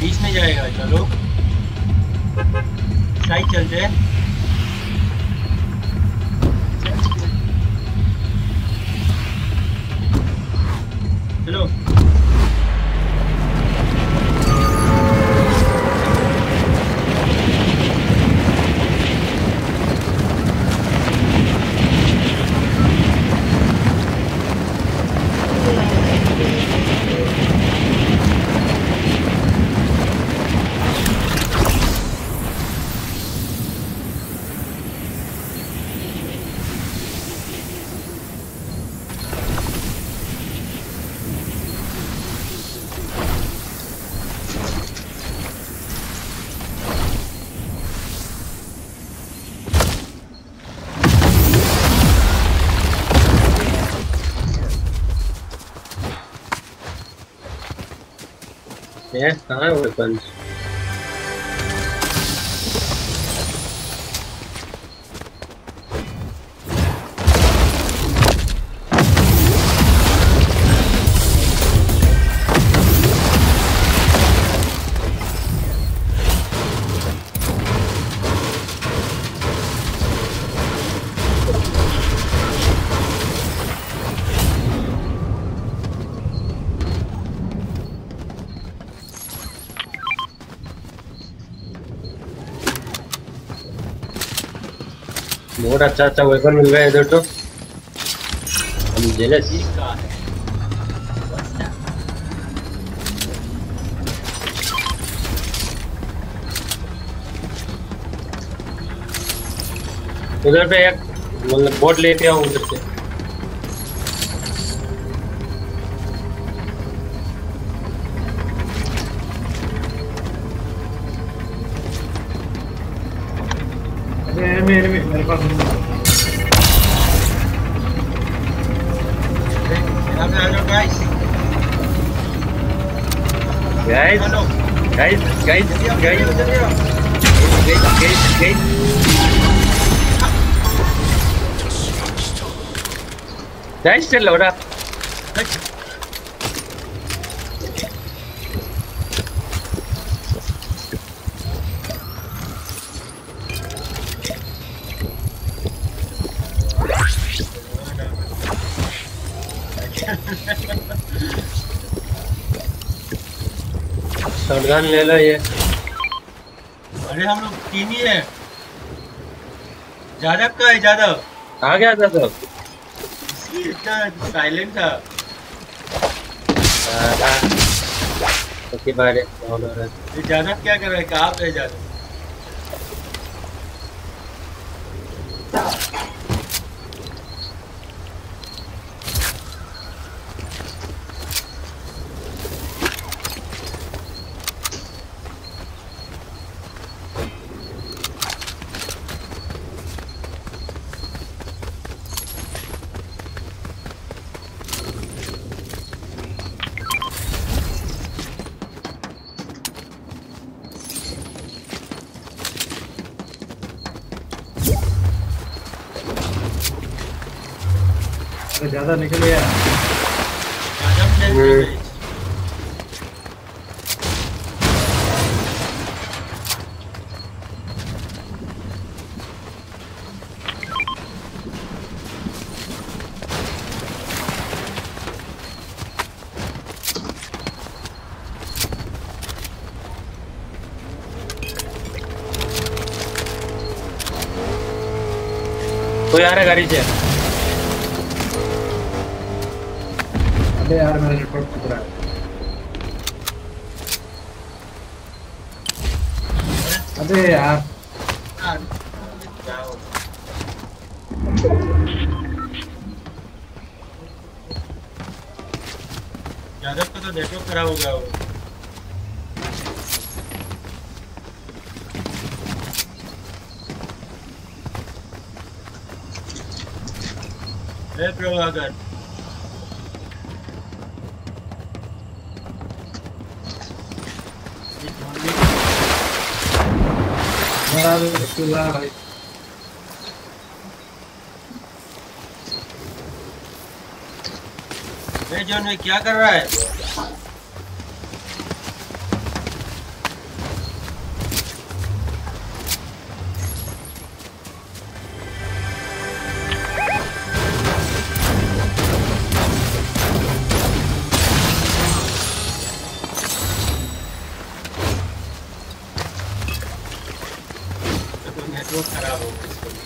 बीच में जाएगा चलो। साइड चलते हैं। ये कहाँ है बहुत अच्छा अच्छा वेपन मिल गया इधर तो। हम जेलस उधर पे एक मतलब बोट लेके आओ उधर से। एनिमी एनिमी मेरे पास gate, gate, gate, gate, gate. Đấy, chết lộ ra. Đấy. Shotgun ले लो ये। अरे हम लोग तीन ही है। जादव का है जादव। आ गया इतना साइलेंट था। ये जादव क्या कर रहा है? कहाँ पे जादव? ज़्यादा निकल गया। कोई आ रहा गाड़ी से अबे यार मेरा नेटवर्क रहा है अबे यार यादव का तो नेटवर्क खराब हो गया वो हे प्रभाकर ये ढूँढने है भाई जॉन ये क्या कर रहा है? नेटवर्क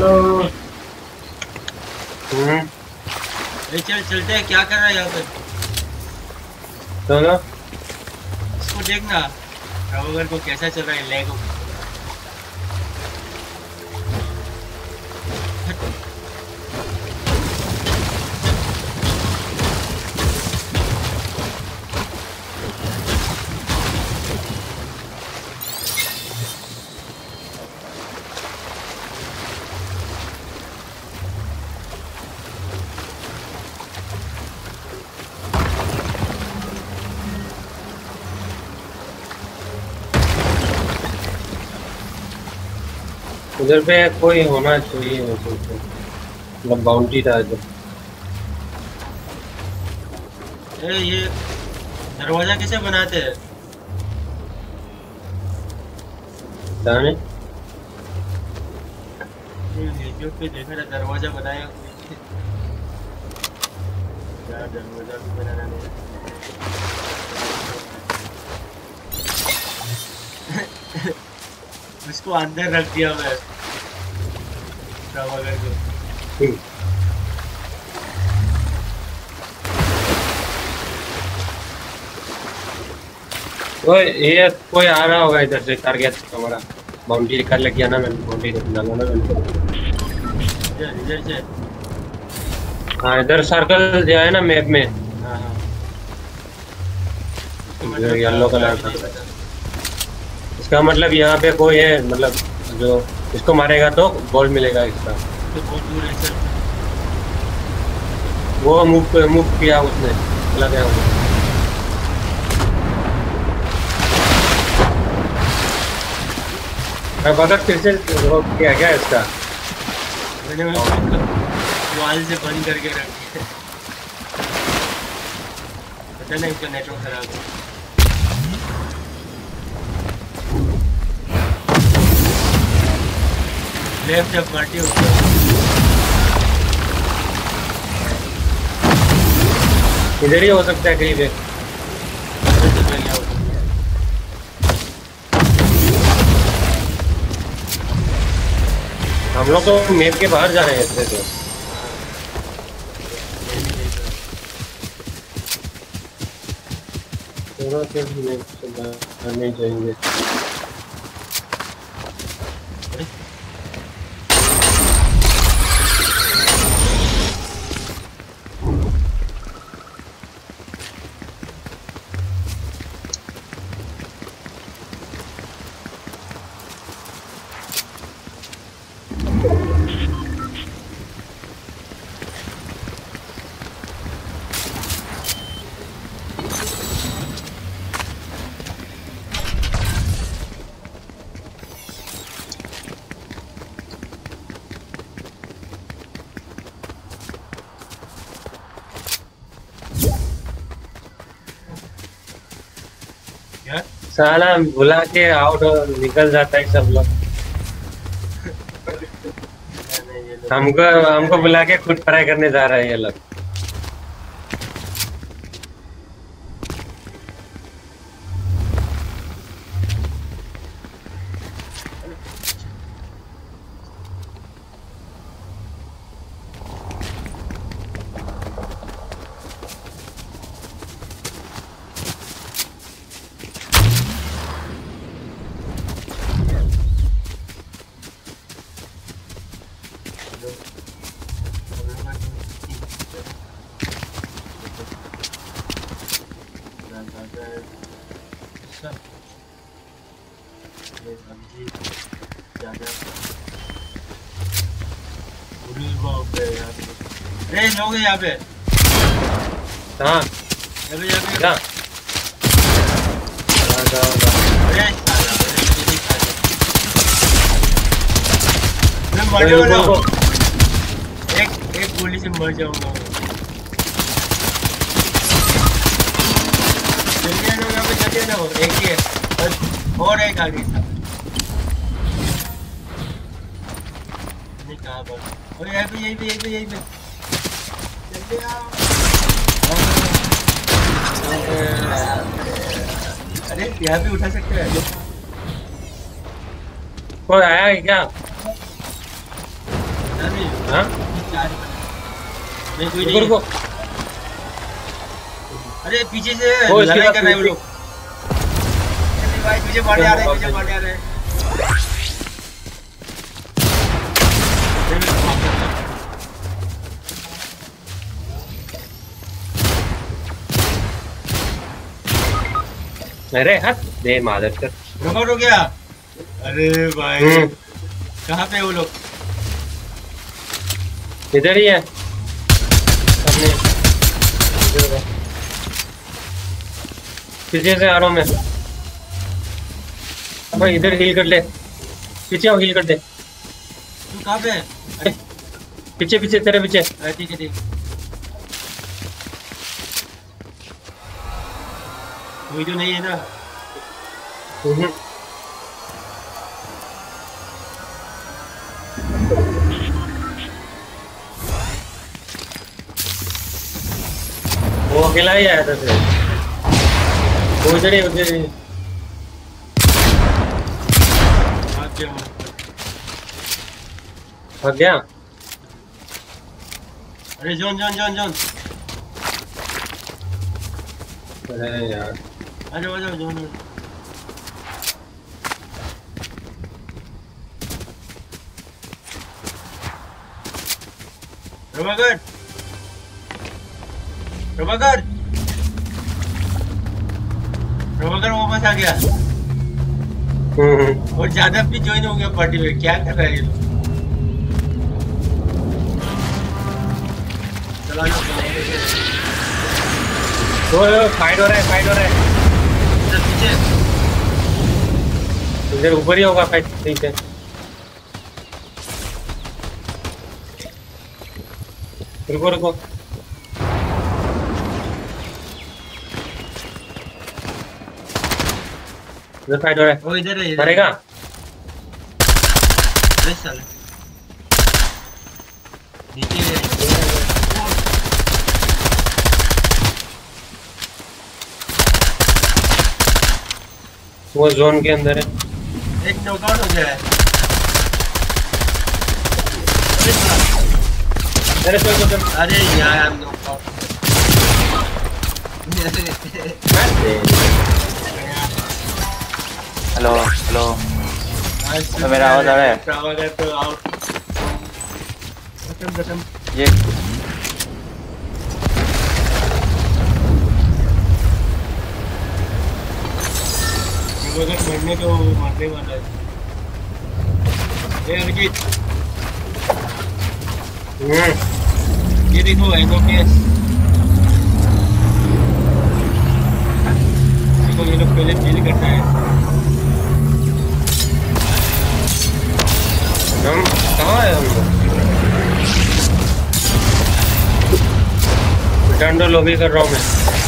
ए, चल चलते हैं। क्या कर रहा है यहाँ पे? चलो इसको देखना। को कैसा चल रहा है लेगो उधर पे कोई होना चाहिए मतलब बाउंड्री ए, ये दरवाज़ा कैसे बनाते हैं? जाने। यूट्यूब पे देखा था दरवाज़ा बनाया यार दरवाज़ा भी बनाना नहीं उसको अंदर रख दिया मैं। रवागढ़ को तो ये कोई आ रहा होगा इधर से हमारा बाउंड्री कर लग गया ना मैंने बाउंड्री ना मैंने। हाँ इधर सर्कल है ना मैप में। येलो कलर का। इसका मतलब यहाँ पे कोई है मतलब जो इसको मारेगा तो गोल्ड मिलेगा इसका। तो बहुत दूर है सर। वो मूव मूव किया उसने चला गया अब अगर फिर से वो किया क्या इसका। मैंने वाल से बंद करके रख दिया। पता नहीं इसका नेटवर्क खराब है। लेफ़्ट जब घाटी होती है इधर ही हो सकता है कहीं पे। हम लोग तो मेप के बाहर जा रहे हैं इससे तो। थोड़ा सा से बाहर नहीं चाहिए साला बुला के आउट निकल जाता है सब लोग- हमको हमको बुला के खुद फ्राई करने जा रहा है ये लोग। लोग यहाँ पे। मैं मरने वाला हूँ। एक एक गोली से मर जाऊँगा मैं। जल्दी पे जल्दी आना एक ही है। बस और एक आगे था। कहाँ यहाँ पे यहीं पे यहीं पे यहीं अरे यहाँ पे उठा सकते हैं। कोई आया है क्या? नहीं। हाँ? नहीं कोई नहीं। अरे पीछे से लड़ाई कर रहे हैं वो लोग। भाई मुझे मारने आ रहे हैं मुझे मारने आ रहे हैं अरे हट दे मादर कर। रुको रुक गया अरे भाई हम्म। कहाँ पे वो लोग? इधर ही है। है। पीछे से आ रहा हूँ मैं? भाई इधर हील कर ले पीछे आओ हील कर दे। तू कहाँ पे है? पीछे पीछे तेरे पीछे। ठीक है ठीक। है। कोई तो नहीं है ना हम्म। वो अकेला ही आया था फिर। वो इधर ही उधर ही भाग गया भाग गया? अरे जॉन जॉन जॉन जॉन। अरे यार। जाओ आ जाओ जॉन। प्रभाकर! प्रभाकर! प्रभाकर वापस आ गया। और जादव भी ज्वाइन हो गया पार्टी में क्या कर रहा है ये लोग? फाइट हो रहा है फाइट हो रहा है। पीछे। इधर ऊपर ही होगा फाइट ठीक है रुको रुको। इधर फाइट हो रहा है वो इधर है मरेगा अरे साले नीचे वो जोन के अंदर है एक नॉकआउट हो गया है अरे चल चल अरे यार लोग हेलो हेलो तो मेरा आवाज़ आ रहा है? आवाज़ है तो आओ खत्म खत्म ये मरने तो मरने वाला है ये अरिजीत ये देखो देखो ये लोग पहले चिल करता है कहाँ लॉबी कर रहा हूँ मैं।